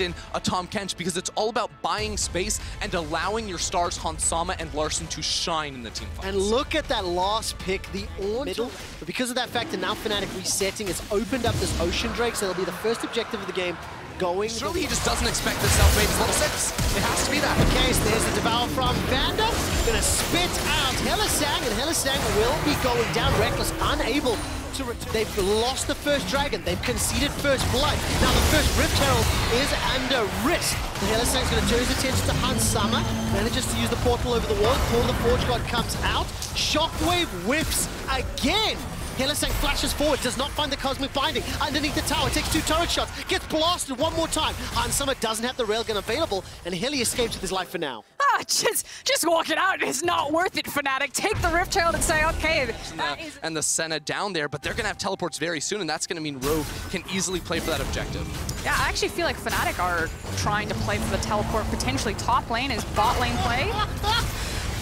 Renekton, a Tahm Kench, because it's all about buying space and allowing your stars Hansama and Larssen to shine in the team fights. And look at that last pick, the Ornn middle. But because of that fact, and now Fnatic resetting, it's opened up this Ocean Drake, so it'll be the first objective of the game going. Surely he just doesn't expect the self-made level 6. It has to be that. Okay, so there's the Devour from Vander. Gonna spit out Hylissang, and Hylissang will be going down. Rekkles unable to return. They've lost the first dragon. They've conceded first blood. Now the first Rift Herald is under risk. The Hylissang's gonna turn his attention to Hans Sama. Manages to use the portal over the wall. Call the Forge God comes out. Shockwave whips again. Hylissang flashes forward, does not find the Cosmic Binding. Underneath the tower, takes two turret shots, gets blasted one more time. Hans Sama doesn't have the railgun available, and Hilly escapes with his life for now. Just, just walk it out is not worth it, Fnatic. Take the Rift Herald and say, okay, that is... And the Senna down there, but they're going to have teleports very soon, and that's going to mean Rogue can easily play for that objective. Yeah, I actually feel like Fnatic are trying to play for the teleport. Potentially top lane is bot lane play.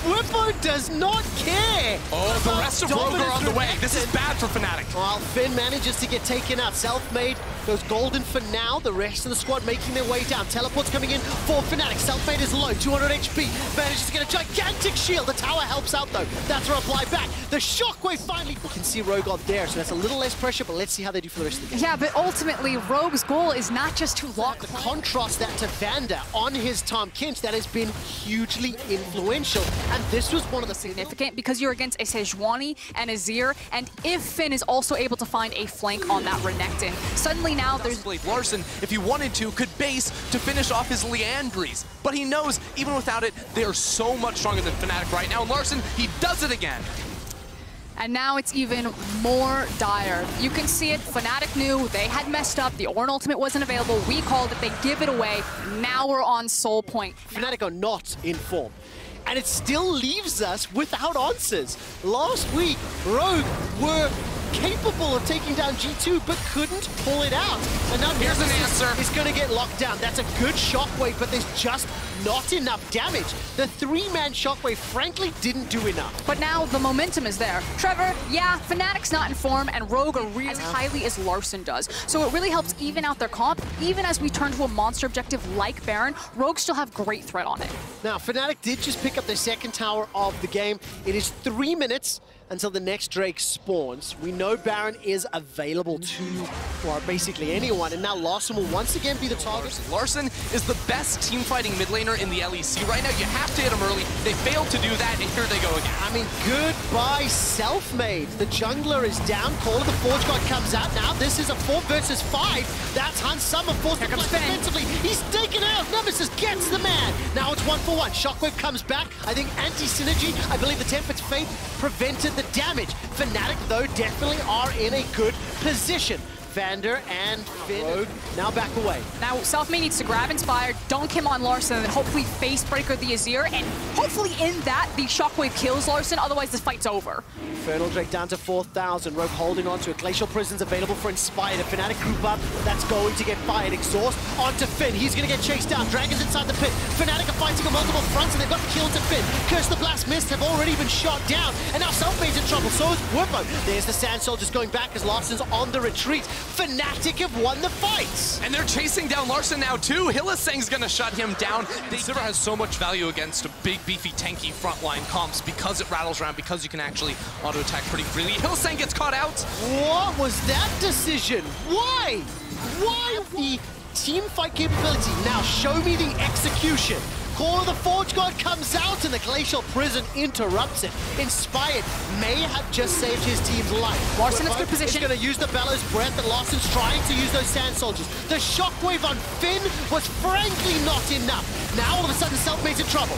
Bwipo does not care. Oh, the rest of Rogue are on the way. This is bad for Fnatic. Well, Finn manages to get taken out. Self-made goes golden for now. The rest of the squad making their way down. Teleports coming in for Fnatic. Self-made is low, 200 HP. Manages to get a gigantic shield. The tower helps out though. That's a reply back. The shockwave finally. We can see Rogue on there, so that's a little less pressure, but let's see how they do for the rest of the game. Yeah, but ultimately, Rogue's goal is not just to lock. The contrast that to Vander on his Tahm Kench, that has been hugely influential. And this was one of the significant because you're against a Sejuani and a Azir, and if Finn is also able to find a flank on that Renekton, suddenly now there's... Larssen, if he wanted to, could base to finish off his Liandry's, but he knows, even without it, they are so much stronger than Fnatic right now. And Larssen, he does it again. And now it's even more dire. You can see it, Fnatic knew they had messed up, the Ornn Ultimate wasn't available, we called it, they give it away, now we're on Soul Point. Fnatic are not in form and it still leaves us without answers. Last week, Rogue were capable of taking down G2, but couldn't pull it out. And now here's an answer. He's going to get locked down. That's a good shockwave, but there's just not enough damage. The three-man shockwave, frankly, didn't do enough. But now the momentum is there. Trevor, yeah, Fnatic's not in form, and Rogue are really as highly as Larssen does. So it really helps even out their comp. Even as we turn to a monster objective like Baron, Rogue still have great threat on it. Now, Fnatic did just pick up their second tower of the game. It is three minutes until the next Drake spawns. We know Baron is available to, well, basically anyone, and now Larssen will once again be the target. Larssen is the best team fighting mid laner in the LEC right now. You have to hit him early. They failed to do that, and here they go again. I mean, goodbye self-made. The jungler is down. Call of the Forge God comes out now. This is a four versus five. That's Hans Sama forced to play defensively. He's taken out. Nemesis gets the man. Now it's one for one. Shockwave comes back. I think anti-synergy, I believe the Tempered's Faith prevented the damage. Fnatic, though, definitely are in a good position. Vander and Finn Rogue now back away. Now, Selfmade needs to grab Inspire, dunk him on Larssen, and then hopefully face breaker the Azir, and hopefully in that, the Shockwave kills Larssen, otherwise this fight's over. Infernal Drake down to 4,000. Rogue holding on to it. Glacial Prison's available for Inspire. The Fnatic group up, that's going to get fired. Exhaust onto Finn. He's going to get chased down. Dragon's inside the pit. Fnatic are fighting on multiple fronts, and they've got the kill to Finn. Curse the Blast Mist have already been shot down, and now Selfmade's in trouble. So is Bwipo. There's the Sand Soldiers going back as Larssen's on the retreat. Fnatic have won the fights. And they're chasing down Larssen now too. Hylissang's gonna shut him down. Sivir has so much value against a big, beefy, tanky frontline comps because it rattles around, because you can actually auto-attack pretty freely. Hylissang gets caught out. What was that decision? Why? Why the team fight capability? Now show me the execution. Call of the Forge God comes out and the Glacial Prison interrupts it. Inspired may have just saved his team's life. Larssen in good position. He's going to use the Bellows Breath and Larssen's trying to use those Sand Soldiers. The Shockwave on Finn was frankly not enough. Now all of a sudden Selfmade's in trouble.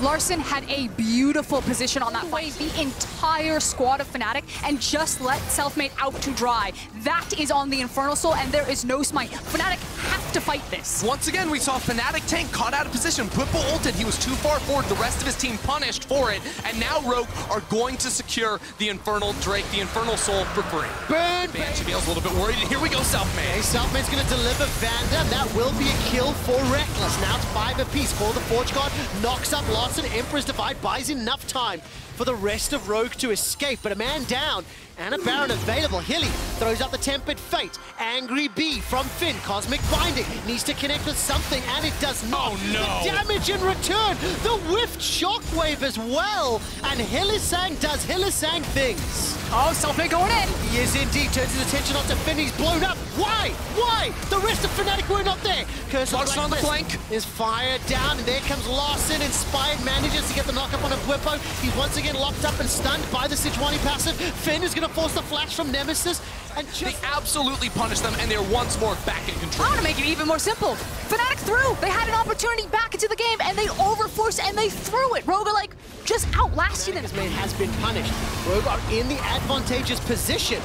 Larssen had a beautiful position on that fight. The entire squad of Fnatic and just let Selfmade out to dry. That is on the Infernal Soul and there is no smite. Fnatic have to fight this. Once again, we saw Fnatic tank caught out of position. Bwipo ulted. He was too far forward. The rest of his team punished for it. And now Rogue are going to secure the Infernal Drake, the Infernal Soul for free. Burn! Banshee a little bit worried. And here we go, Selfmade. Okay, Selfmade's going to deliver Vander. That will be a kill for Rekkles. Now it's five apiece. Call the Forge God knocks up Larssen. Emperor's Divide buys enough time for the rest of Rogue to escape, but a man down and a Baron available. Hilly throws out the Tempered Fate. Angry Bee from Finn. Cosmic Binding needs to connect with something, and it does not. Oh, no. The damage in return. The whiffed Shockwave as well. And Hylissang does Hylissang things. Oh, something going in. He is indeed. Turns his attention onto Finn. He's blown up. Why? Why? The rest of Fnatic were not there. Curse of Larssen on the flank. Is fired down, and there comes Larssen. Inspired manages to get the knock-up on a Bwipo. He's once again locked up and stunned by the Sejuani passive. Finn is going to force the flash from Nemesis. And They absolutely punish them, and they're once more back in control. I want to make it even more simple. Fnatic threw. They had an opportunity back into the game, and they overforced and they threw it. Roga, like, just outlasted them. This man has been punished. Rogue are in the advantageous position.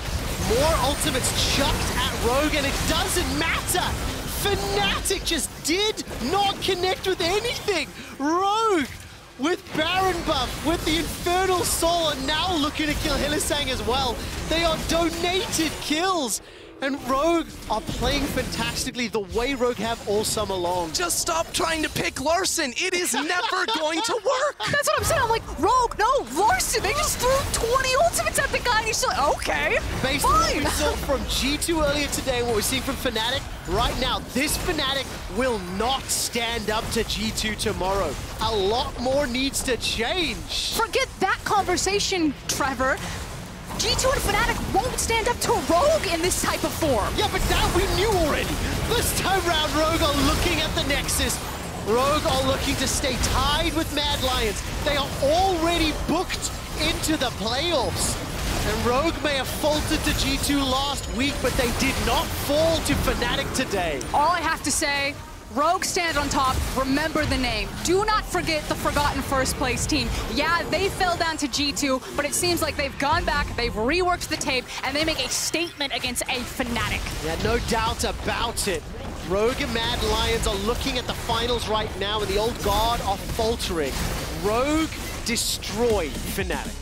More ultimates chucked at Rogue, and it doesn't matter. Fnatic just did not connect with anything. Rogue with Baron buff, with the Infernal Soul, and now looking to kill Hylissang as well. They are donated kills. And Rogue are playing fantastically the way Rogue have all summer long. Just stop trying to pick Larssen. It is never going to work. That's what I'm saying. I'm like, Rogue, no, Larssen. They just threw 20 ultimates at the guy, and he's like, okay, Based on what fine. we saw from G2 earlier today, what we're seeing from Fnatic, right now, this Fnatic will not stand up to G2 tomorrow. A lot more needs to change. Forget that conversation, Trevor. G2 and Fnatic won't stand up to Rogue in this type of form. Yeah, but that we knew already. This time round, Rogue are looking at the Nexus. Rogue are looking to stay tied with Mad Lions. They are already booked into the playoffs. And Rogue may have faltered to G2 last week, but they did not fall to Fnatic today. All I have to say, Rogue stand on top, remember the name. Do not forget the forgotten first place team. Yeah, they fell down to G2, but it seems like they've gone back, they've reworked the tape, and they make a statement against a Fnatic. Yeah, no doubt about it. Rogue and Mad Lions are looking at the finals right now, and the old guard are faltering. Rogue destroy Fnatic.